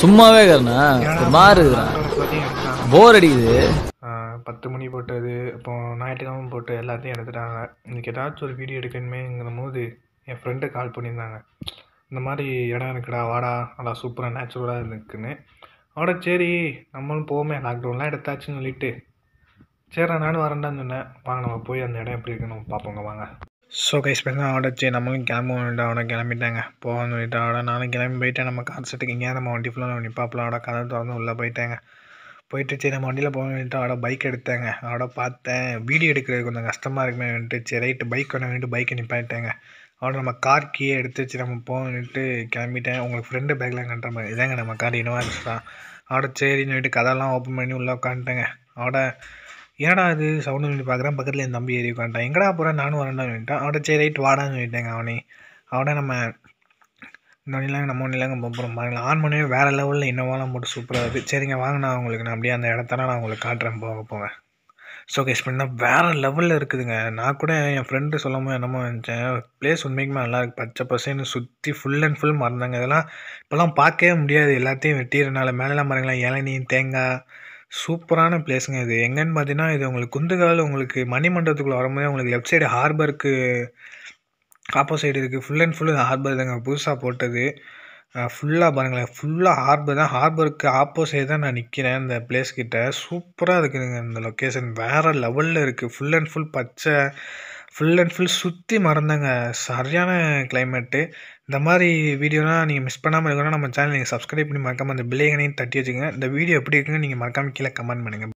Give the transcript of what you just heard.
சும்மாவே இருக்கிறேன். போர் அடிக்குது. பத்து மணி போட்டது இப்போ ஞாயிற்றுக்கிழமை போட்டு எல்லாத்தையும் எடுத்துட்டாங்க. இன்னைக்கு ஏதாச்சும் ஒரு வீடியோ எடுக்கணுமேங்கிற போது என் ஃப்ரெண்டு கால் பண்ணியிருந்தாங்க. இந்த மாதிரி இடம் இருக்குடா வாடா நல்லா சூப்பராக நேச்சுரலாக இருக்குன்னு. அவட சரி நம்மளும் போவோமே லாக்டவுன்லாம் எடுத்தாச்சுன்னு சொல்லிட்டு. சரி நானும் வரேன்டான்னு சொன்னேன். வாங்க நம்ம போய் அந்த இடம் எப்படி இருக்குன்னு பார்ப்போங்க வாங்க. ஸோ கைஸ் பண்ண அவட சரி நம்மளும் கிளம்புவோம். அவட கிளம்பிட்டாங்க. போகணும்னு சொல்லிட்டு அவட நானும் கிளம்பி போயிட்டேன். நம்ம கார் செட்டுக்கு இங்கேயா நம்ம வண்டி ஃபுல்லாக நிப்பாப்பில் அவட கதை திறந்து உள்ளே போயிட்டாங்க. போயிட்டு சரி நம்ம வண்டியில் போகணுன்ட்டு அவட பைக் எடுத்தாங்க. அவட பார்த்தேன். வீடியோ எடுக்கிறது கொஞ்சம் கஷ்டமாக இருக்குமே வந்துட்டு சரி ரைட்டு பைக் வேணும் வந்துட்டு பைக்கை நிப்பாட்டிட்டாங்க. அவட நம்ம கார் கீயே எடுத்து வச்சு நம்ம போகணுன்ட்டு கிளம்பிட்டேன். உங்களுக்கு ஃப்ரெண்டு பேக்லாம் கட்டுற மாதிரி. இதாங்க நம்ம கார் இனோவாக்ஸ் தான். அவட சரின்னு சொல்லிட்டு கதெல்லாம் ஓப்பன் பண்ணி உள்ளே உட்காந்துட்டேங்க. அவட என்னடா அது சவுண்டு சொல்லி பார்க்குறேன் பக்கத்தில் என் தம்பி ஏறி உட்காந்துட்டான் எங்கடா போகிறேன் நானும் வரேன்டா சொல்லிட்டான். அவட சரி ரைட் வாடான்னு சொல்லிட்டேங்க அவனே. அவட நம்ம இந்த வண்டிலாம் நம்ம வண்டிலாங்க போகிறோம் பாருங்களா ஆன் பண்ணி வேறு லெவலில் இன்னோவாலாம் போட்டு சூப்பராக இருக்குது சரிங்க வாங்க நான் உங்களுக்கு நான் அப்படியே அந்த இடத்தெல்லாம் நான் உங்களுக்கு காட்டுறேன். போக போங்க ஸோ கேஸ் பண்ணால் வேறு லெவலில் இருக்குதுங்க. நான் கூட என் ஃப்ரெண்டு சொல்லாமல் என்னமோ நினச்சேன். பிளேஸ் உண்மைக்குமே நல்லா இருக்குது பச்சை பசேன்னு சுற்றி ஃபுல் அண்ட் ஃபுல் மறந்தாங்க இதெல்லாம் இப்போல்லாம் பார்க்கவே முடியாது. எல்லாத்தையும் வெட்டிடுறனால மேலெலாம் பாருங்களேன். இளநீ தேங்காய் சூப்பரான பிளேஸுங்க இது. எங்கன்னு பார்த்தீங்கன்னா இது உங்களுக்கு குந்துகால் உங்களுக்கு மணிமண்டபத்துக்குள்ளே வரும்போது உங்களுக்கு லெஃப்ட் சைடு ஹார்பருக்கு ஆப்போசைடு இருக்குது ஃபுல் அண்ட் ஃபுல் ஹார்பர் தாங்க. புதுசாக போட்டது. ஃபுல்லாக பாருங்களேன். ஃபுல்லாக ஹார்பர் தான். ஹார்பருக்கு ஆப்போசைட் தான் நான் நிற்கிறேன் இந்த பிளேஸ் கிட்ட. சூப்பராக இருக்குதுங்க இந்த லொக்கேஷன் வேறு லெவலில் இருக்குது ஃபுல் அண்ட் ஃபுல் பச்சை. ஃபுல் அண்ட் ஃபுல் சுற்றி மறந்தாங்க. சரியான கிளைமேட்டு இந்த மாதிரி வீடியோலாம் நீங்கள் மிஸ் பண்ணாமல் இருக்கணும்னா நம்ம சேனல் நீங்கள் சப்ஸ்கிரைப் பண்ணி மறக்காமல் அந்த பிள்ளைகளையும் தட்டி வச்சுக்கோங்க. இந்த வீடியோ எப்படி இருக்குன்னு நீங்கள் மறக்காமல் கீழே கமெண்ட் பண்ணுங்கள்